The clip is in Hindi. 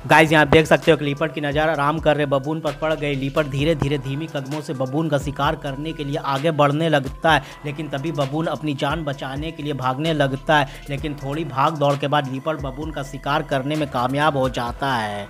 गाइस यहाँ देख सकते हो कि लीपट की नज़र आराम कर रहे, बबून पर पड़ गई लीपट धीरे धीरे धीमी कदमों से बबून का शिकार करने के लिए आगे बढ़ने लगता है, लेकिन तभी बबून अपनी जान बचाने के लिए भागने लगता है, लेकिन थोड़ी भाग दौड़ के बाद लीपट बबून का शिकार करने में कामयाब हो जाता है।